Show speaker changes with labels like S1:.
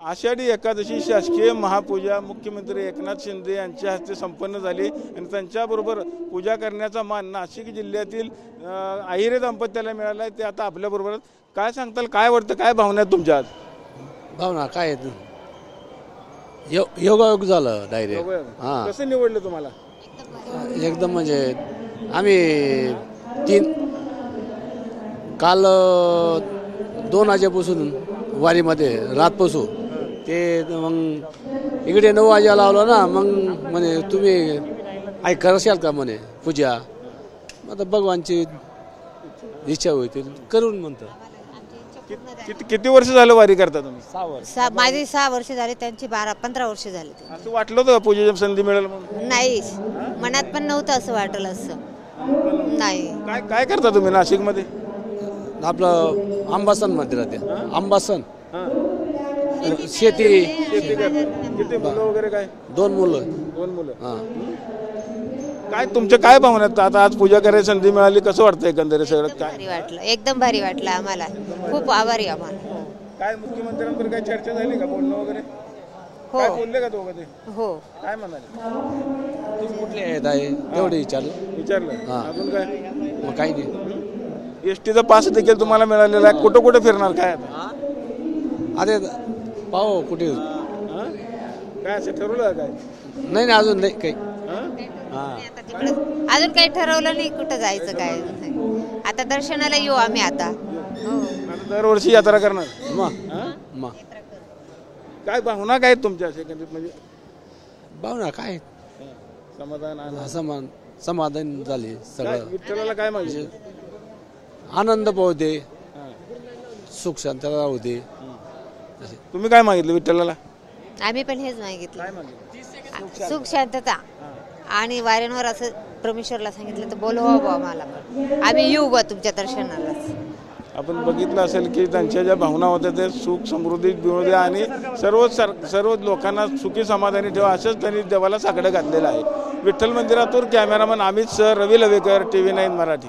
S1: आषाढी एकादशी शासकीय महापूजा मुख्यमंत्री एकनाथ शिंदे यांच्या हस्ते संपन्न झाली आणि त्यांच्याबरोबर पूजा करण्याचा मान नाशिक जिल्ह्यातील अ, अहिरे दाम्पत्याला मिळाला आहे. ते आता आपल्याबरोबर. काय सांगताल? काय वाटतं काय भावना आहेत तुमच्या आज?
S2: भावना काय आहेत? यो योगायोग झालं डायरेक्ट हां.
S1: कसं निवडलं तुम्हाला?
S2: एकदम म्हणजे आम्ही तीन काल दोन वाजेपासून वारीमध्ये रातपासून ते मग इकडे नऊ वाजा लावलं ना मग म्हणे तुम्ही आई करशाल का? म्हणे पूजा. आता भगवानची इच्छा होती करून म्हणतं.
S1: किती किती वर्ष झालं वारी करता तुम्ही?
S2: सहा वर्ष.
S3: सहा माझी सहा वर्ष झाली त्यांची बारा पंधरा वर्ष झाली ते.
S1: असं वाटलं होतं का पूजेची संधी मिळेल म्हणून?
S3: नाही. मनात पण नव्हतं असं वाटलं असं. नाही.
S1: काय काय करता तुम्ही नाशिकमध्ये?
S2: आपलं आंबासनमध्ये राहते आंबासन. शेती.
S1: शेती करता किती मुलं वगैरे काय?
S2: दोन मुलं.
S1: दोन मुलं.
S2: हां.
S1: काय तुमच्या काय भावना आहेत? आता आज पूजा करायची संधी मिळाली कसं वाटतं एकंदरीत सगळं काय
S3: भारी वाटलं एकदम भारी वाटलं आम्हाला. खूप आभारी आम्हाला.
S1: काय मुख्यमंत्र्यांवर काय चर्चा झाली का? बोलणं वगैरे?
S3: हो.
S1: काय बोलले का दोघं ते?
S3: हो.
S1: काय म्हणाले?
S2: कुठले आहेत? आहे. तेवढे विचारलं.
S1: विचारलं.
S2: हा.
S1: अजून काय?
S2: मग काही नाही.
S1: एस टीचा पास देखील तुम्हाला मिळालेला आहे. कुठं कुठं फिरणार काय आता?
S2: अरे पाहू कुठे.
S1: हा? काय असं ठरवलं काय?
S2: नाही नाही अजून नाही काही.
S1: हा?
S2: हां.
S3: आता तिकडं अजून काही ठरवलं नाही कुठं जायचं काय आता दर्शनाला येऊ आम्ही आता. हो.
S1: आता दरवर्षी यात्रा करणार.
S2: मग
S1: हा?
S2: मग
S1: काय भावना काय आहेत तुमच्या अशा एकंदरीत म्हणजे
S2: पाहू ना काय
S1: समाधान आनंद
S2: समान समाधान झाले
S1: काय
S2: सगळं
S1: विठ्ठलाला काय माहिती?
S2: आनंद पाहू दे सुख शांतता राहू दे.
S1: तुम्ही काय मागितलं विठ्ठलाला?
S3: आम्ही पण हेच मागितलं.
S1: काय मागितलं?
S3: सुख शांतता. आणि वाऱ्यांवर असं परमेश्वरला सांगितलं तर बोलवा बा आम्हाला पण. आम्ही येऊ बा तुमच्या दर्शनालाच
S1: आपण बघितलं असेल की त्यांच्या ज्या भावना होत्या ते सुख समृद्धी मिळू द्या आणि सर्व सर सर्व लोकांना सुखी समाधानी ठेवा असंच त्यांनी देवाला साकडं घातलेलं आहे. विठ्ठल मंदिरातून cameraman Amit sir Ravi Lavekar T V nine Marathi.